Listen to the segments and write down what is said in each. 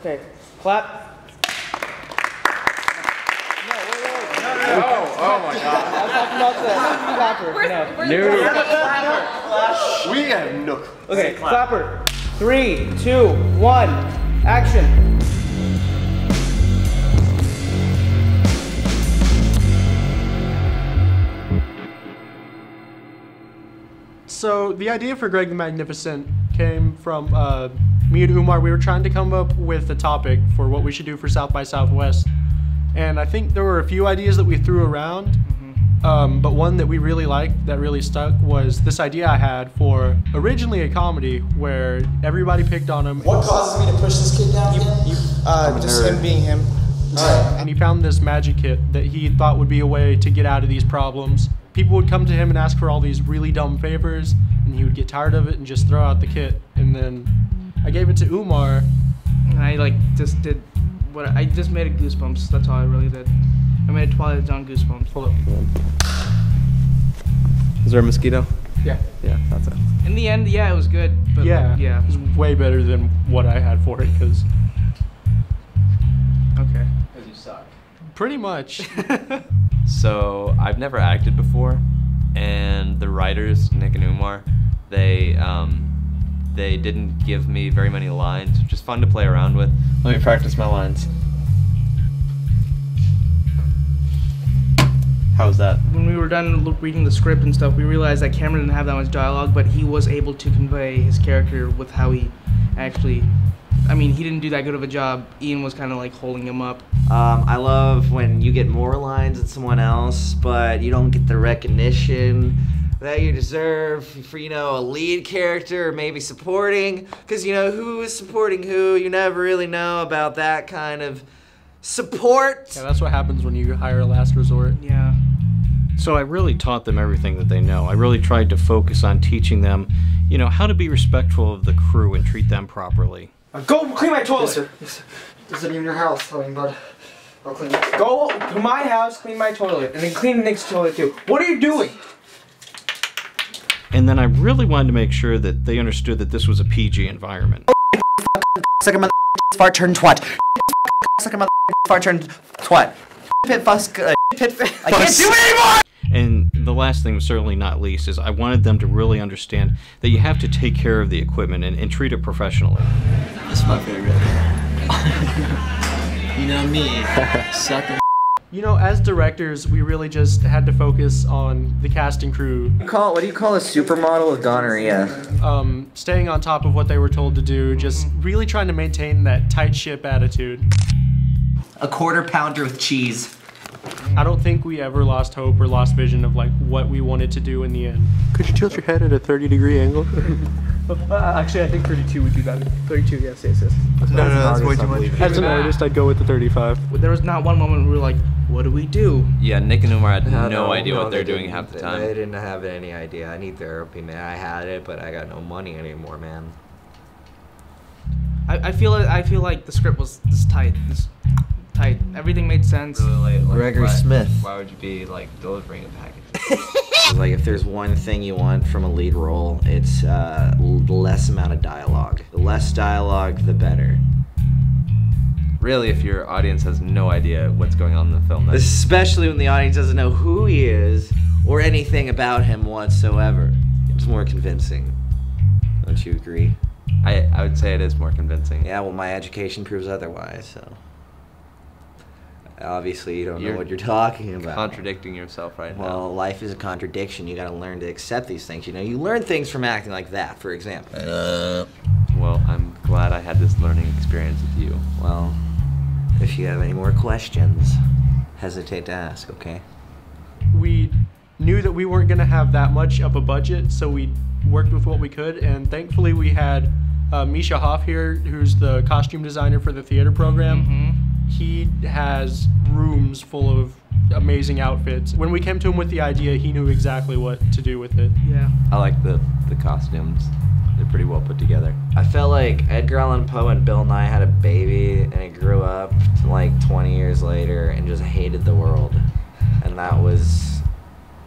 Okay, clap. Oh, oh my god. I'm talking about the clapper. No. We have no. Okay, clapper. Three, two, one, action. So the idea for Greg the Magnificent came from uh, me and Umar. We were trying to come up with a topic for what we should do for South by Southwest, and I think there were a few ideas that we threw around. Um, but one that we really liked that really stuck was this idea I had for originally a comedy where everybody picked on him. What causes me to push this kid down again? Uh, just him being him. And he found this magic kit that he thought would be a way to get out of these problems. People would come to him and ask for all these really dumb favors, and he would get tired of it and just throw out the kit. And then I gave it to Umar. And I like just did what I just made it goosebumps. That's all I really did. I made a Twilight Zone goosebumps. Hold up. Is there a mosquito? Yeah. Yeah, that's it. In the end, yeah, it was good. But Yeah. yeah. It was way better than what I had for it, because Okay. Because you suck. pretty much. So I've never acted before, and the writers Nick and Umar, they um, they didn't give me very many lines, which is fun to play around with. Let me practice my lines. How's that? When we were done reading the script and stuff, we realized that Cameron didn't have that much dialogue, but he was able to convey his character with how he actually. I mean, he didn't do that good of a job. Ian was kind of like holding him up. Um, I love when you get more lines than someone else, but you don't get the recognition that you deserve for you know a lead character or maybe supporting, because you know who is supporting who. You never really know about that kind of support. yeah, that's what happens when you hire a last resort. Yeah. So I really taught them everything that they know. I really tried to focus on teaching them, you know, how to be respectful of the crew and treat them properly. Uh, go clean my toilet. Yes, sir. Yes, sir. This isn't even your house, I mean, bud. I'll clean it. Go to my house, clean my toilet, and then clean Nick's toilet too. What are you doing? And then I really wanted to make sure that they understood that this was a PG environment. Suck a mother fart turn twat. Suck a mother fart turn twat. Pit fuss. Uh, pit. I can't do it anymore. And the last thing, certainly not least, is I wanted them to really understand that you have to take care of the equipment and, and treat it professionally. That's my favorite. you know me. Sucking. You know, as directors, we really just had to focus on the cast and crew, call what do you call a supermodel of gonorrhea? um, staying on top of what they were told to do, just really trying to maintain that tight ship attitude. A quarter pounder with cheese. I don't think we ever lost hope or lost vision of like what we wanted to do in the end. Could you tilt your head at a 30 degree angle? Uh, actually, I think 32 would be better. 32, yes, yes, yes. No, no, that's way too much. As an artist, I'd go with the 35. There was not one moment where we were like, what do we do? Yeah, Nick and Umar had Uh, no, idea no, what they're they doing half the time. They didn't have any idea. I need therapy, man. I had it, but I got no money anymore, man. I, I feel I feel like the script was this tight, this tight. Everything made sense. Gregory Smith. Why would you be like delivering a package? like if there's one thing you want from a lead role, it's uh, less amount of dialogue. The less dialogue, the better. Really, if your audience has no idea what's going on in the film, that's Especially when the audience doesn't know who he is or anything about him whatsoever. It's more convincing. Don't you agree? I, I would say it is more convincing. Yeah, well, my education proves otherwise, so. Obviously, you don't You're know what you're talking about. Contradicting yourself right now. Well, life is a contradiction. You gotta learn to accept these things. You know, you learn things from acting like that, for example. Uh. Well, I'm glad I had this learning experience with you. Well, if you have any more questions, hesitate to ask, okay? We knew that we weren't going to have that much of a budget, so we worked with what we could, and thankfully we had uh, Misha Hoff here, who's the costume designer for the theater program. Mm-hmm. He has rooms full of amazing outfits. When we came to him with the idea, he knew exactly what to do with it. Yeah. I like the, the costumes. They're pretty well put together. I felt like Edgar Allan Poe and Bill Nye had a baby, and it grew up to like 20 years later and just hated the world. And that was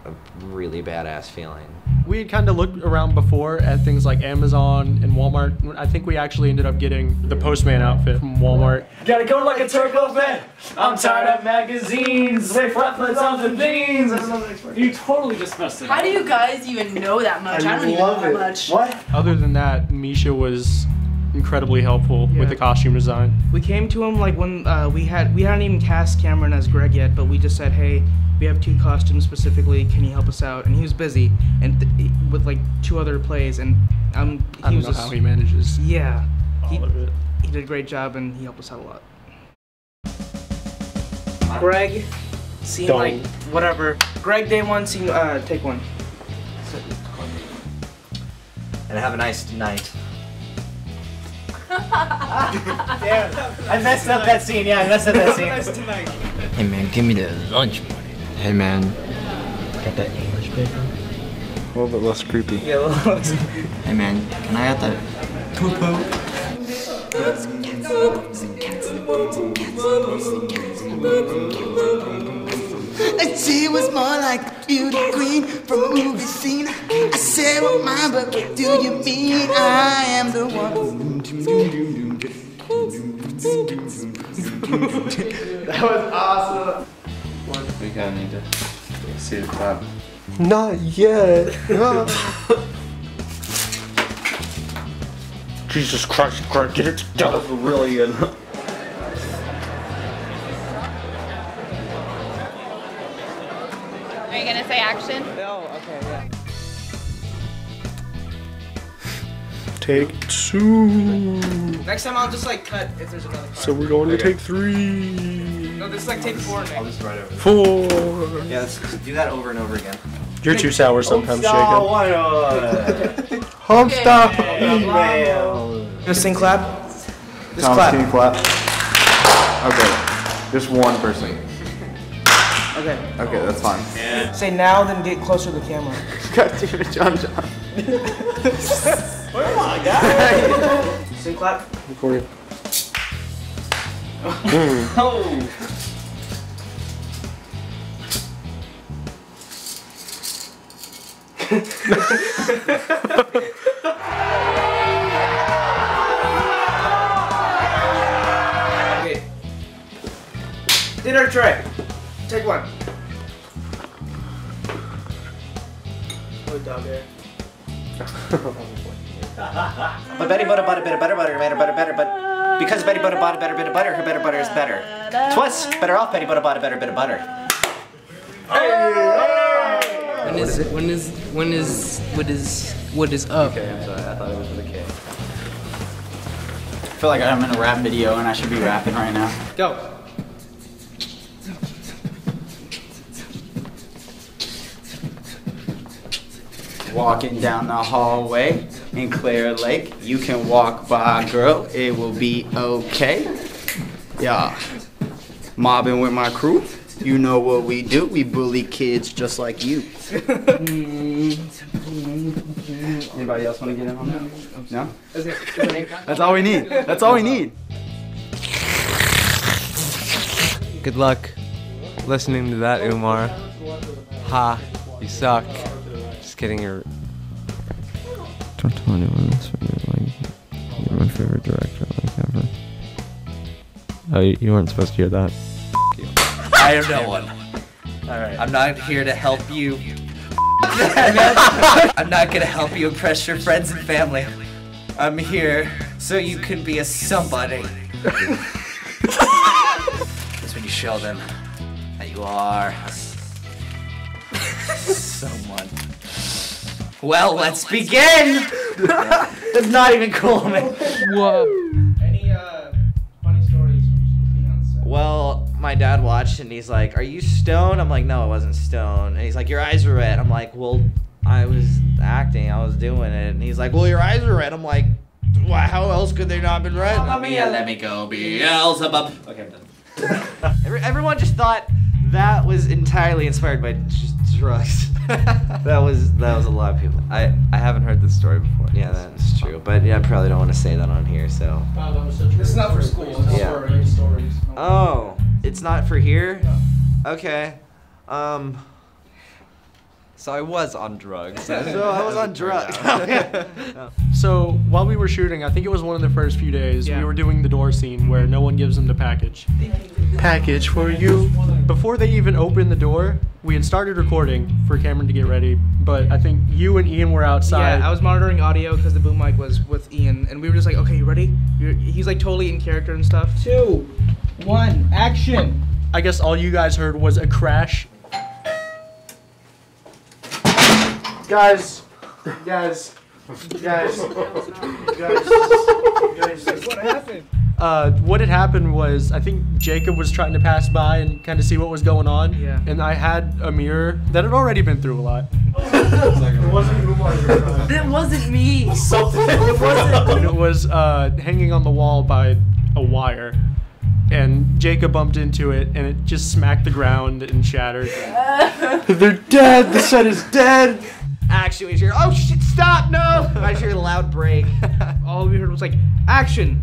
a really badass feeling. We had kind of looked around before at things like Amazon and Walmart. I think we actually ended up getting the postman outfit from Walmart. Gotta go like a turbo vet. I'm tired of magazines. They flat flats on the beans. You totally just messed it up. How do you guys even know that much? I, don't even know that much. What? Other than that, Misha was incredibly helpful Yeah. with the costume design. We came to him like when uh, we had we hadn't even cast Cameron as Greg yet, but we just said, hey, we have two costumes specifically. Can you help us out? And he was busy and th- with like two other plays, and um, he I don't was know just how he manages yeah, he, all of it. he did a great job and he helped us out a lot. Greg, scene Don't. like whatever. Greg, day one, scene uh, take one. And have a nice night. I messed up that scene. Yeah, I messed up that scene. Hey man, give me the lunch money. Hey man. Got that English paper? A little bit less creepy. Hey man, can I have that poo poo? And she was more like a beauty queen from a movie scene. I said, well, mine, but what do you mean? I am the one. That was awesome. We kind of need to see the top. Not yet. Jesus Christ, Greg, get it together. That was really good. Are you gonna say action? No, okay, yeah. Take two. Next time I'll just like cut if there's another card. So we're going to take three. No, this is like take four. Nick. Just right over. Four. Yeah, let's do that over and over again. You're too sour sometimes, Jacob. Home stop. Just sing clap. Just Thomas, clap. can you clap? Okay. Just one person. Okay. Okay, that's fine. Say now, then get closer to the camera. God damn it, John John. Sing clap. Recording. Okay. Dinner tray. Take one. Oh, dog hair. Eh. But Betty butter butter better bit of butter butter better butter better but because Betty butter butter better better butter her better butter is better. Twice better off Betty butter butter better better butter. When is when is when is what is what is up? Okay, I'm sorry. I thought it was with a K. I feel like I'm in a rap video and I should be rapping right now. Go. Walking down the hallway in Clear Lake, you can walk by, a girl. It will be okay. Yeah. Mobbing with my crew. You know what we do. We bully kids just like you. Anybody else want to get in on that? No? That's all we need. That's all we need. Good luck listening to that, Umar. Ha, you suck. Just kidding, you're. Don't tell anyone this, but you're like. You're my favorite director, like ever. Oh, you, you weren't supposed to hear that. I am no one. Alright. I'm not here to help you. I'm not gonna help you impress your friends and family. I'm here so you can be a somebody. That's when you show them that you are someone. Well, let's begin. That's not even cool, man. Whoa. My dad watched and he's like, "Are you stoned?" I'm like, "No, I wasn't stoned." And he's like, "Your eyes are red." I'm like, "Well, I was acting. I was doing it." And he's like, "Well, your eyes are red." I'm like, "Why? How else could they not have been red?" Let me, let me go, Beelzebub. Okay, I'm done. Everyone just thought that was entirely inspired by just drugs. that was that was a lot of people. I, I haven't heard this story before. Yeah, that's true. But yeah, I probably don't want to say that on here. So. Wow, that was such This is not for school. This is Yeah. for any stories. Oh, it's not for here. Okay. Um. So I was on drugs. So I was on drugs. So while we were shooting, I think it was one of the first few days, Yeah. we were doing the door scene where Knowone gives them the package. Package for you. Before they even opened the door, we had started recording for Cameron to get ready, but I think you and Ian were outside. Yeah, I was monitoring audio because the boom mic was with Ian, and we were just like, okay, you ready? You're, he's like totally in character and stuff. Two, one, action. I guess all you guys heard was a crash. Guys, guys, guys, guys, guys. What happened? Uh, what had happened was I think Jacob was trying to pass by and kind of see what was going on. Yeah. And I had a mirror that had already been through a lot. That wasn't me. it wasn't. And it was uh, hanging on the wall by a wire. And Jacob bumped into it, and it just smacked the ground and shattered. They're dead. The set is dead. Action, we hear, oh shit, stop, no! I hear a loud break. All we heard was like, action,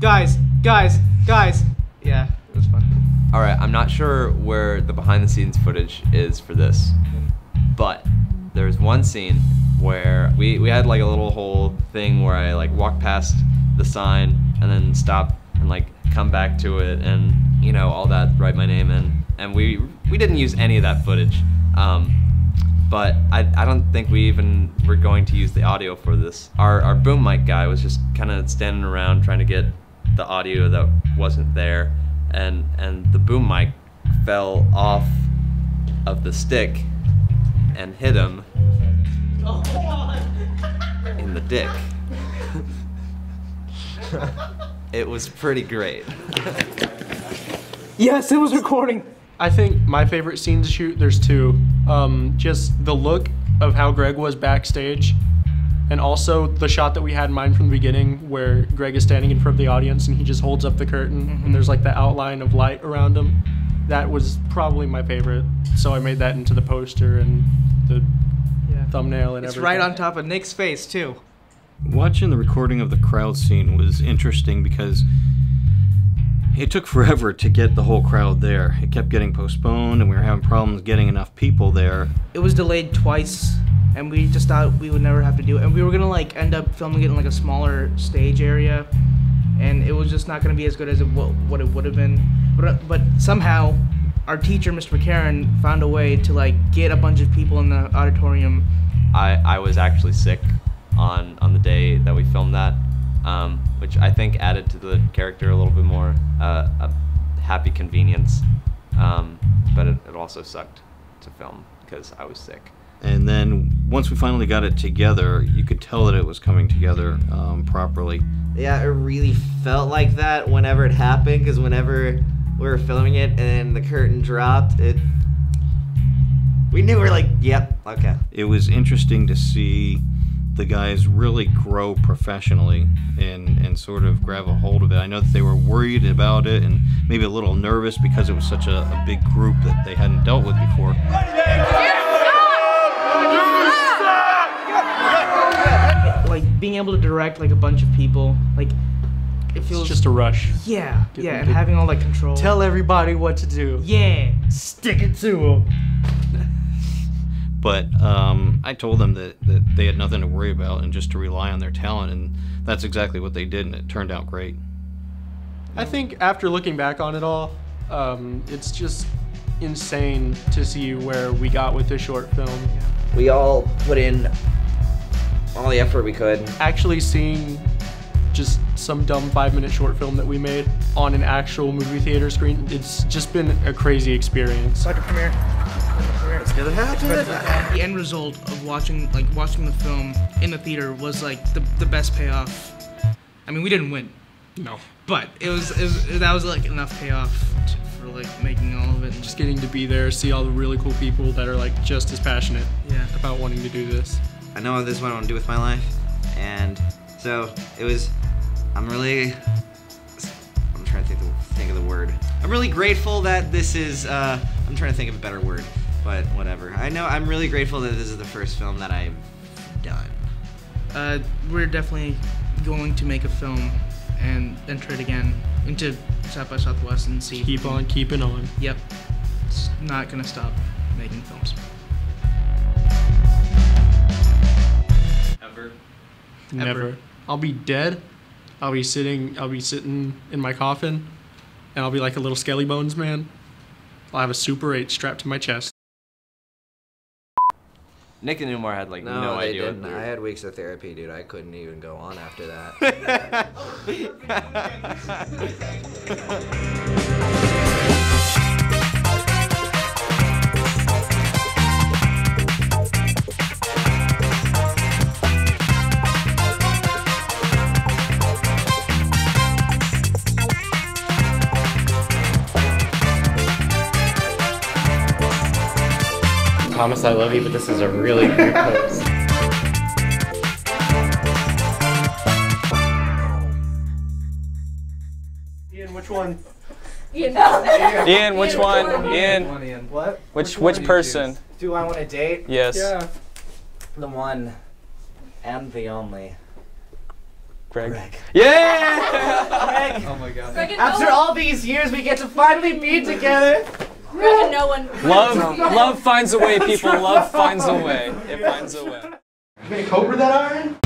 guys, guys, guys. Yeah, it was fun. All right, I'm not sure where the behind the scenes footage is for this, but there's one scene where we, we had like a little whole thing where I like walk past the sign and then stop and like come back to it and you know all that write my name in. And we we didn't use any of that footage. Um, but I, I don't think we even were going to use the audio for this. Our, our boom mic guy was just kind of standing around trying to get the audio that wasn't there. And and the boom mic fell off of the stick and hit him in the dick it was pretty great Yes, it was recording. I think my favorite scene to shoot, there's two. Um, just the look of how Greg was backstage, and also the shot that we had in mind from the beginning where Greg is standing in front of the audience and he just holds up the curtain and there's like the outline of light around him. That was probably my favorite. So I made that into the poster and the Yeah. thumbnail and everything. It's everything. right on top of Nick's face too. Watching the recording of the crowd scene was interesting because it took forever to get the whole crowd there. It kept getting postponed, and we were having problems getting enough people there. It was delayed twice, and we just thought we would never have to do it. And we were gonna like end up filming it in like a smaller stage area, and it was just not gonna be as good as it what, what it would have been. But uh, but somehow, our teacher, Mr. MacKerron, found a way to like get a bunch of people in the auditorium. I, I was actually sick on on the day that we filmed that, um, which I think added to the character a little bit more uh, a happy convenience. Um, but it, it also sucked to film because I was sick. And then once we finally got it together, you could tell that it was coming together um, properly. Yeah, it really felt like that whenever it happened, because whenever we were filming it and the curtain dropped, it. We knew we were like, yep, okay. It was interesting to see the guys really grow professionally and, and sort of grab a hold of it. I know that they were worried about it and maybe a little nervous because it was such a, a big group that they hadn't dealt with before. Like being able to direct like a bunch of people, like it feels just a rush. Yeah, Get- yeah, and having all that control. Tell everybody what to do. Yeah. Stick it to them. But um, I told them that, that they had nothing to worry about and just to rely on their talent, and that's exactly what they did, and it turned out great. I think after looking back on it all, um, it's just insane to see where we got with this short film. We all put in all the effort we could. Actually seeing just some dumb five minute short film that we made on an actual movie theater screen, it's just been a crazy experience. Like a premiere. Let's get it. The end result of watching like watching the film in the theater was like the, the best payoff. I mean, we didn't win. No. But it was, it was that was like enough payoff to, for like making all of it. Just getting to be there, see all the really cool people that are like just as passionate Yeah. about wanting to do this. I know this is what I want to do with my life, and so it was. I'm really. I'm trying to think, the, think of the word. I'm really grateful that this is. Uh, I'm trying to think of a better word, but whatever. I know I'm really grateful that this is the first film that I've done. Uh, we're definitely going to make a film and enter it again into South by Southwest and see. Keep on keeping on. Yep. It's not gonna stop making films. Ever. Never. I'll be dead. I'll be sitting. I'll be sitting in my coffin, and I'll be like a little skelly bones man. I'll have a Super 8 strapped to my chest. Nick and Umar had like No, no, they idea. didn't. I had weeks of therapy, dude. I couldn't even go on after that. Thomas, I love you, but this is a really great pose. Ian, which one? Ian, which one? Ian. What? Which which person? Do I want to date? Yes. Yeah. The one and the only. Greg. Yeah. Greg. Oh my god. After all these years, we get to finally be together. Greg and Knowone. Love love finds a way, people. Love finds a way. It finds a way. Can You gonna cobra that iron?